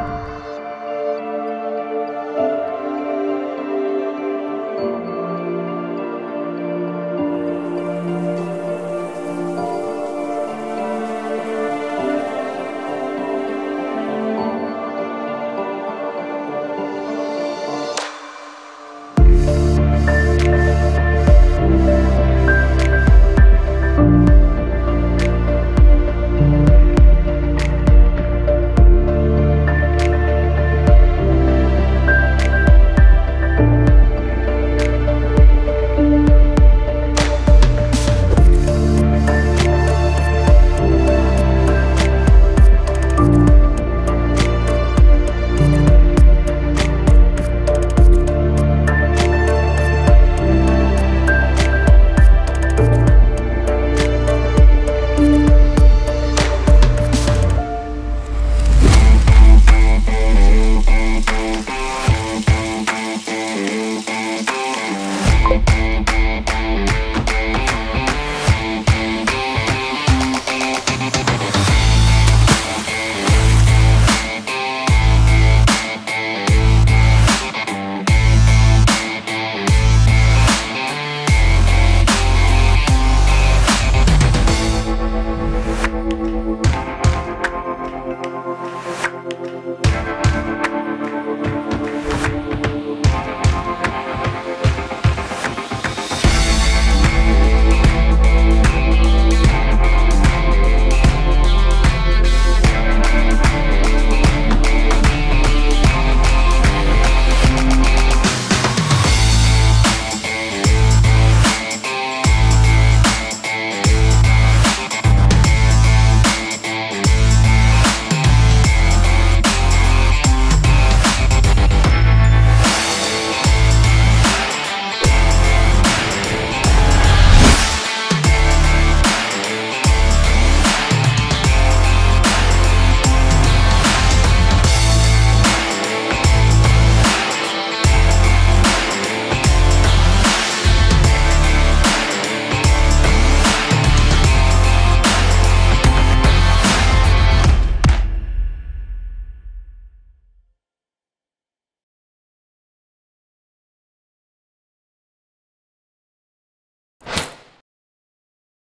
Música